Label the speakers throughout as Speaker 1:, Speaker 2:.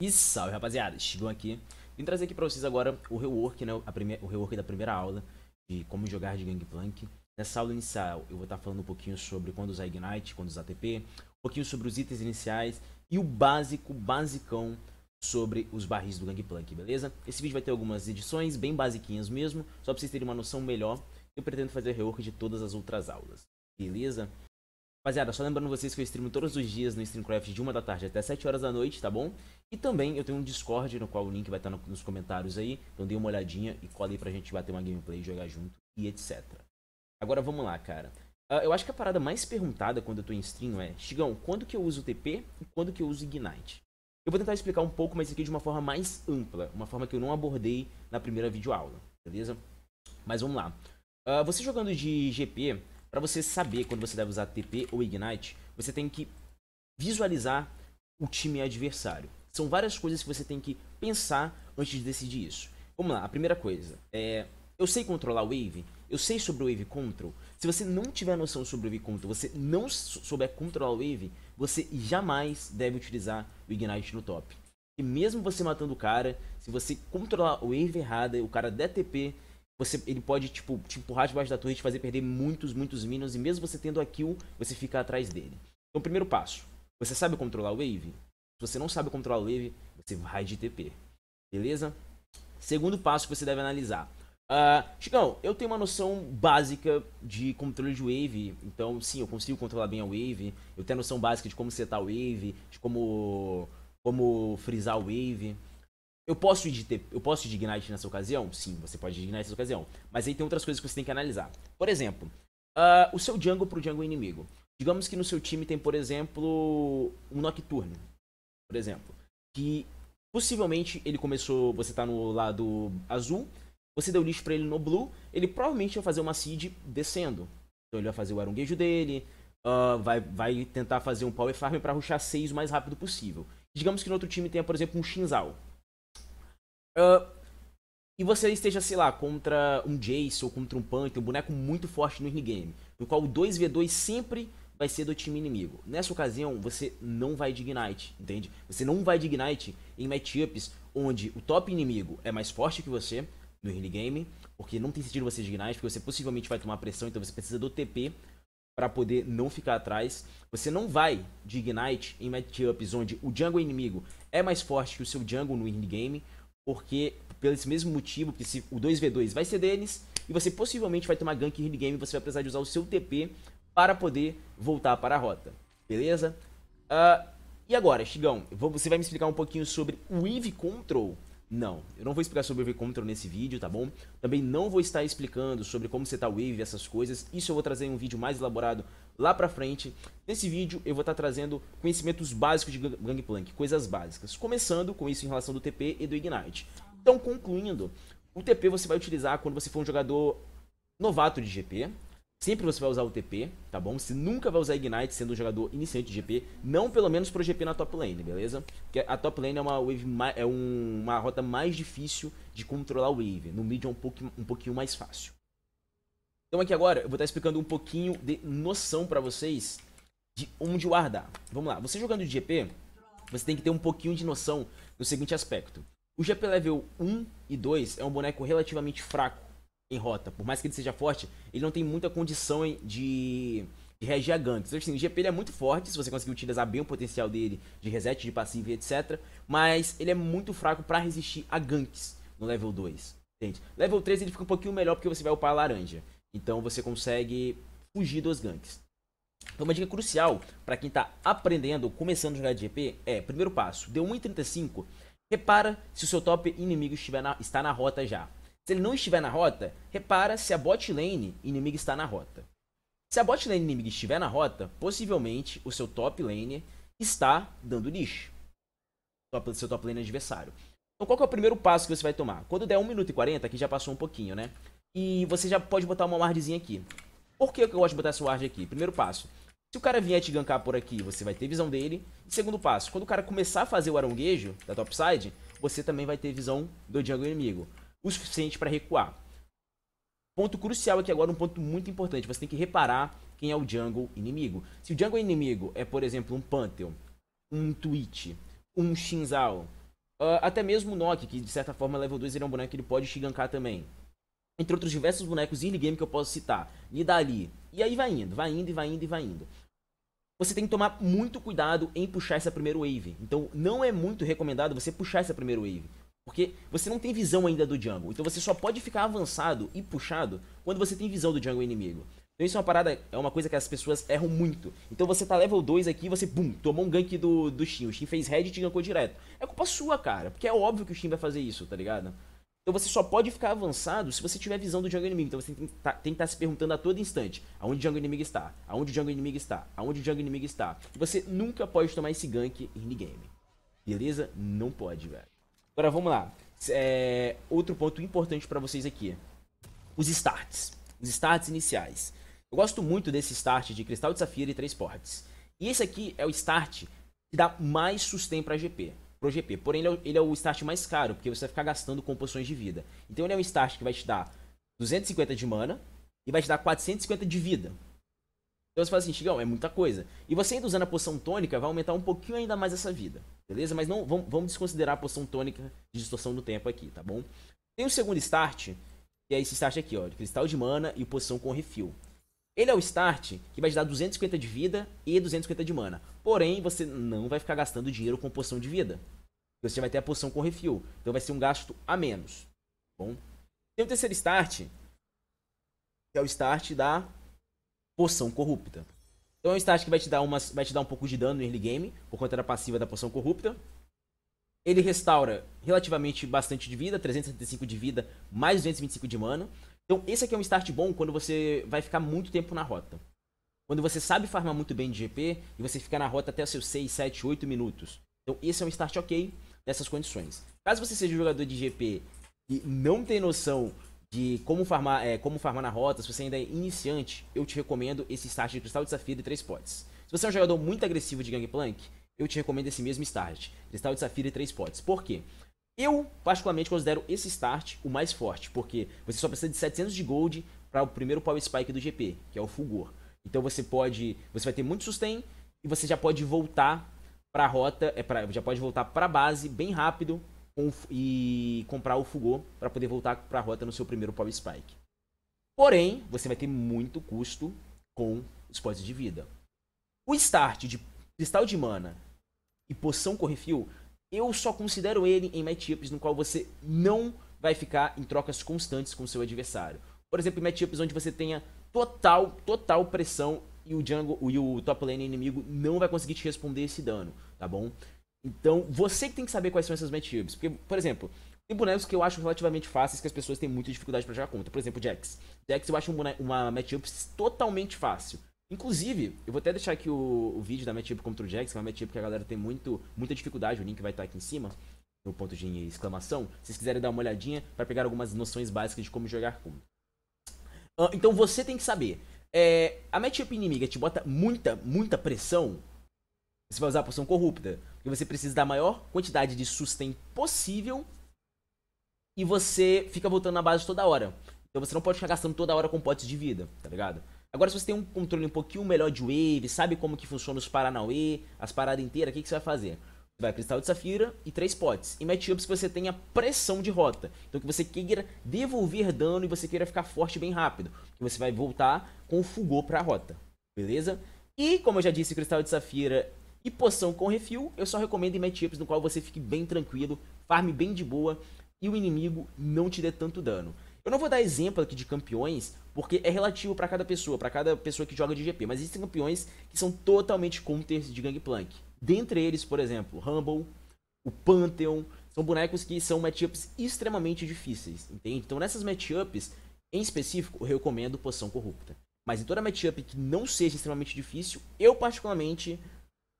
Speaker 1: E salve rapaziada, chegou aqui. Vim trazer aqui pra vocês agora o rework, né? A o rework da primeira aula de como jogar de Gangplank. Nessa aula inicial eu vou estar falando um pouquinho sobre quando usar Ignite, quando usar TP, um pouquinho sobre os itens iniciais e o básico, basicão sobre os barris do Gangplank, beleza? Esse vídeo vai ter algumas edições bem basiquinhas mesmo, só pra vocês terem uma noção melhor. Eu pretendo fazer rework de todas as outras aulas, beleza? Rapaziada, só lembrando vocês que eu streamo todos os dias no Streamcraft de 1 da tarde até 7 horas da noite, tá bom? E também eu tenho um Discord, no qual o link vai estar no, nos comentários aí. Então dê uma olhadinha e cola aí pra gente bater uma gameplay, jogar junto e etc. Agora vamos lá, cara. Uh, eu acho que a parada mais perguntada quando eu tô em stream é Chigão, quando que eu uso TP e quando que eu uso Ignite? Eu vou tentar explicar um pouco, mas aqui de uma forma mais ampla. Uma forma que eu não abordei na primeira videoaula, beleza? Mas vamos lá. Uh, você jogando de GP, para você saber quando você deve usar TP ou Ignite, você tem que visualizar o time adversário. São várias coisas que você tem que pensar antes de decidir isso. Vamos lá, a primeira coisa é. Eu sei controlar o Wave, eu sei sobre o Wave Control. Se você não tiver noção sobre o Wave Control, você não souber controlar o Wave, você jamais deve utilizar o Ignite no top. E mesmo você matando o cara, se você controlar o Wave errado, o cara der TP, você, ele pode, tipo, te empurrar debaixo da torre e te fazer perder muitos, muitos minions. E mesmo você tendo a kill, você fica atrás dele. Então, primeiro passo. Você sabe controlar o wave? Se você não sabe controlar o wave, você vai de TP. Beleza? Segundo passo que você deve analisar. Uh, Chicão, eu tenho uma noção básica de controle de wave. Então, sim, eu consigo controlar bem a wave. Eu tenho a noção básica de como setar o wave, de como, como frisar o wave. Eu posso, ter, eu posso Ignite nessa ocasião? Sim, você pode de Ignite nessa ocasião. Mas aí tem outras coisas que você tem que analisar. Por exemplo, uh, o seu jungle pro jungle inimigo. Digamos que no seu time tem, por exemplo, um Nocturne. Por exemplo. Que possivelmente ele começou. Você tá no lado azul. Você deu lixo pra ele no blue. Ele provavelmente vai fazer uma seed descendo. Então ele vai fazer o aronguejo dele. Uh, vai, vai tentar fazer um power farm para rushar 6 o mais rápido possível. Digamos que no outro time tenha, por exemplo, um Shinzal. Uh, e você esteja, sei lá, contra um Jace ou contra um Punk, um boneco muito forte no game, no qual o 2v2 sempre vai ser do time inimigo. Nessa ocasião, você não vai de Ignite, entende? Você não vai de Ignite em matchups onde o top inimigo é mais forte que você no early game, porque não tem sentido você de Ignite, porque você possivelmente vai tomar pressão, então você precisa do TP para poder não ficar atrás. Você não vai de Ignite em matchups onde o jungle inimigo é mais forte que o seu jungle no early game, porque pelo esse mesmo motivo, porque se o 2v2 vai ser deles, e você possivelmente vai tomar gank early game, você vai precisar de usar o seu TP para poder voltar para a rota. Beleza? Uh, e agora, Chigão, você vai me explicar um pouquinho sobre o Eve Control não, eu não vou explicar sobre o Wave Control nesse vídeo, tá bom? Também não vou estar explicando sobre como setar o Wave, essas coisas. Isso eu vou trazer em um vídeo mais elaborado lá pra frente. Nesse vídeo eu vou estar trazendo conhecimentos básicos de Gangplank, coisas básicas. Começando com isso em relação do TP e do Ignite. Então, concluindo, o TP você vai utilizar quando você for um jogador novato de GP, Sempre você vai usar o TP, tá bom? Você nunca vai usar Ignite sendo um jogador iniciante de GP, não pelo menos pro GP na top lane, beleza? Porque a top lane é uma wave é um, uma rota mais difícil de controlar o wave, no mid é um, pouquinho, um pouquinho mais fácil. Então aqui agora eu vou estar explicando um pouquinho de noção para vocês de onde guardar. Vamos lá, você jogando de GP, você tem que ter um pouquinho de noção no seguinte aspecto. O GP level 1 e 2 é um boneco relativamente fraco em rota. Por mais que ele seja forte, ele não tem muita condição de, de reagir a ganks. Então, assim, o GP é muito forte, se você conseguir utilizar bem o potencial dele de reset, de passivo e etc. Mas ele é muito fraco para resistir a ganks no level 2. Entende? Level 3 ele fica um pouquinho melhor porque você vai upar a laranja. Então você consegue fugir dos ganks. Então uma dica crucial para quem está aprendendo, começando a jogar de GP, é, primeiro passo, deu 1,35, repara se o seu top inimigo estiver na, está na rota já. Se ele não estiver na rota, repara se a bot lane inimiga está na rota. Se a bot lane inimiga estiver na rota, possivelmente o seu top lane está dando lixo. Top, seu top lane adversário. Então qual é o primeiro passo que você vai tomar? Quando der 1 minuto e 40, aqui já passou um pouquinho, né? E você já pode botar uma wardzinha aqui. Por que eu gosto de botar essa ward aqui? Primeiro passo. Se o cara vier te gankar por aqui, você vai ter visão dele. E segundo passo, quando o cara começar a fazer o aronguejo da topside, você também vai ter visão do jungle inimigo o suficiente para recuar. Ponto crucial aqui agora, um ponto muito importante. Você tem que reparar quem é o jungle inimigo. Se o jungle inimigo é, por exemplo, um Pantheon, um Twitch, um Shinzao, Uh, até mesmo o Nock, que de certa forma level 2 ele é um boneco que ele pode shigankar também. Entre outros diversos bonecos early game que eu posso citar. Nidali. E aí vai indo, vai indo e vai indo e vai indo. Você tem que tomar muito cuidado em puxar essa primeira wave. Então não é muito recomendado você puxar essa primeira wave. Porque você não tem visão ainda do jungle. Então você só pode ficar avançado e puxado quando você tem visão do jungle inimigo. Então isso é uma parada, é uma coisa que as pessoas erram muito. Então você tá level 2 aqui, você, bum, tomou um gank do, do Shin. O Shin fez red e te gankou direto. É culpa sua, cara. Porque é óbvio que o Shin vai fazer isso, tá ligado? Então você só pode ficar avançado se você tiver visão do jungle inimigo. Então você tem que, tá, estar tá se perguntando a todo instante aonde o jungle inimigo está, aonde o jungle inimigo está, aonde o jungle inimigo está. E você nunca pode tomar esse gank em game. Beleza? Não pode, velho. Agora vamos lá. É, outro ponto importante para vocês aqui. Os starts. Os starts iniciais. Eu gosto muito desse start de Cristal de Safira e três portes. E esse aqui é o start que dá mais sustain para GP, pro GP. Porém, ele é, ele é, o start mais caro, porque você vai ficar gastando composições de vida. Então ele é um start que vai te dar 250 de mana e vai te dar 450 de vida. Então você fala assim, Chigão, é muita coisa. E você ainda usando a poção tônica vai aumentar um pouquinho ainda mais essa vida. Beleza? Mas não vamos, vamos desconsiderar a poção tônica de distorção do tempo aqui, tá bom? Tem o segundo start, que é esse start aqui, ó, de cristal de mana e poção com refil. Ele é o start que vai te dar 250 de vida e 250 de mana. Porém, você não vai ficar gastando dinheiro com poção de vida. Você vai ter a poção com refil. Então vai ser um gasto a menos. Bom? Tem o terceiro start, que é o start da poção corrupta. Então é um start que vai te dar, umas, vai te dar um pouco de dano no early game, por conta da passiva da poção corrupta. Ele restaura relativamente bastante de vida, 375 de vida, mais 225 de mana. Então, esse aqui é um start bom quando você vai ficar muito tempo na rota. Quando você sabe farmar muito bem de GP e você fica na rota até seus 6, 7, 8 minutos. Então, esse é um start ok nessas condições. Caso você seja um jogador de GP e não tem noção de como farmar, é, como farmar na rota, se você ainda é iniciante, eu te recomendo esse start de Cristal de Safira e 3 potes. Se você é um jogador muito agressivo de Gangplank, eu te recomendo esse mesmo start, Cristal de Safira e 3 potes. Por quê? Eu, particularmente, considero esse start o mais forte, porque você só precisa de 700 de gold para o primeiro power spike do GP, que é o Fulgor. Então você pode, você vai ter muito sustain e você já pode voltar para a rota, é pra, já pode voltar para a base bem rápido com, e comprar o Fulgor para poder voltar para a rota no seu primeiro power spike. Porém, você vai ter muito custo com os pods de vida. O start de cristal de mana e poção correfil eu só considero ele em matchups no qual você não vai ficar em trocas constantes com seu adversário. Por exemplo, em matchups onde você tenha total, total pressão e o jungle e o top lane inimigo não vai conseguir te responder esse dano, tá bom? Então, você que tem que saber quais são essas matchups. Porque, por exemplo, tem bonecos que eu acho relativamente fáceis que as pessoas têm muita dificuldade para jogar contra. Por exemplo, Jax. Jax eu acho um boneco, uma matchup totalmente fácil. Inclusive, eu vou até deixar aqui o, o vídeo da matchup contra o Jax, que é uma matchup que a galera tem muito, muita dificuldade, o link vai estar aqui em cima, no ponto de exclamação, se vocês quiserem dar uma olhadinha para pegar algumas noções básicas de como jogar com. Uh, então você tem que saber, é, a matchup inimiga te bota muita, muita pressão, você vai usar a poção corrupta, porque você precisa da maior quantidade de sustain possível e você fica voltando na base toda hora. Então você não pode ficar gastando toda hora com potes de vida, tá ligado? Agora, se você tem um controle um pouquinho melhor de wave, sabe como que funciona os Paranauê, as paradas inteiras, o que, que você vai fazer? Vai Cristal de Safira e três potes. E matchups que você tenha pressão de rota. Então que você queira devolver dano e você queira ficar forte bem rápido. Que você vai voltar com o Fugor pra rota. Beleza? E, como eu já disse, Cristal de Safira e poção com refil, eu só recomendo em matchups no qual você fique bem tranquilo, farme bem de boa e o inimigo não te dê tanto dano. Eu não vou dar exemplo aqui de campeões, porque é relativo para cada pessoa, para cada pessoa que joga de GP. Mas existem campeões que são totalmente counters de Gangplank. Dentre eles, por exemplo, Rumble, o Pantheon, são bonecos que são matchups extremamente difíceis, entende? Então nessas matchups, em específico, eu recomendo Poção Corrupta. Mas em toda matchup que não seja extremamente difícil, eu particularmente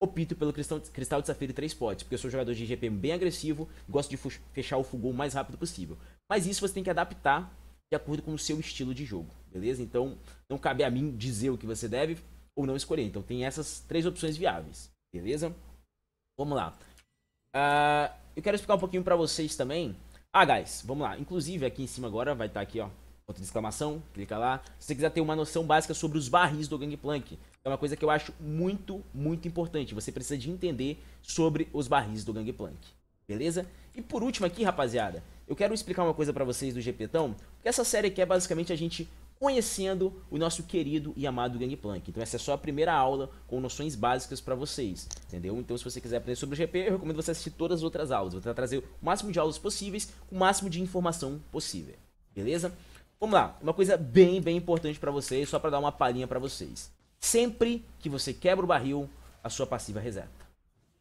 Speaker 1: opto pelo Cristal, Cristal de Safira e 3 potes, porque eu sou jogador de GP bem agressivo, gosto de fechar o Fugol o mais rápido possível. Mas isso você tem que adaptar de acordo com o seu estilo de jogo, beleza? Então, não cabe a mim dizer o que você deve ou não escolher. Então, tem essas três opções viáveis, beleza? Vamos lá. Uh, eu quero explicar um pouquinho pra vocês também. Ah, guys, vamos lá. Inclusive, aqui em cima agora vai estar tá aqui, ó, ponto de exclamação, clica lá. Se você quiser ter uma noção básica sobre os barris do Gangplank, é uma coisa que eu acho muito, muito importante. Você precisa de entender sobre os barris do Gangplank. Beleza? E por último aqui, rapaziada, eu quero explicar uma coisa para vocês do GPtão, porque essa série aqui é basicamente a gente conhecendo o nosso querido e amado Gangplank. Então essa é só a primeira aula com noções básicas para vocês, entendeu? Então se você quiser aprender sobre o GP, eu recomendo você assistir todas as outras aulas. Vou tentar trazer o máximo de aulas possíveis, com o máximo de informação possível, beleza? Vamos lá, uma coisa bem, bem importante para vocês, só para dar uma palhinha para vocês. Sempre que você quebra o barril, a sua passiva reseta,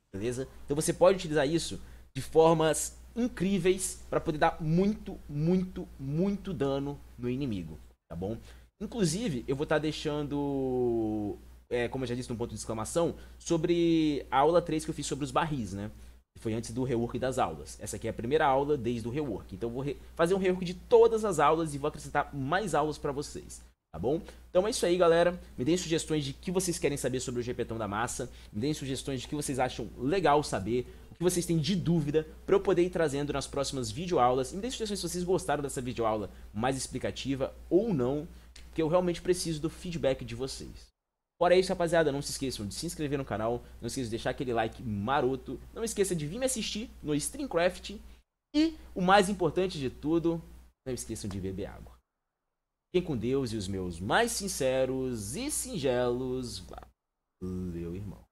Speaker 1: beleza? Então você pode utilizar isso de formas incríveis para poder dar muito, muito, muito dano no inimigo, tá bom? Inclusive, eu vou estar tá deixando, é, como eu já disse, um ponto de exclamação, sobre a aula 3 que eu fiz sobre os barris, né? Foi antes do rework das aulas. Essa aqui é a primeira aula desde o rework. Então eu vou fazer um rework de todas as aulas e vou acrescentar mais aulas para vocês. Tá bom? Então é isso aí, galera. Me deem sugestões de que vocês querem saber sobre o GPTão da massa. Me deem sugestões de que vocês acham legal saber o que vocês têm de dúvida para eu poder ir trazendo nas próximas videoaulas. Me deem sugestões se vocês gostaram dessa videoaula mais explicativa ou não, porque eu realmente preciso do feedback de vocês. Fora isso, rapaziada, não se esqueçam de se inscrever no canal, não esqueçam de deixar aquele like maroto, não esqueça de vir me assistir no Streamcraft e, o mais importante de tudo, não esqueçam de beber água. Fiquem com Deus e os meus mais sinceros e singelos. Valeu, irmão.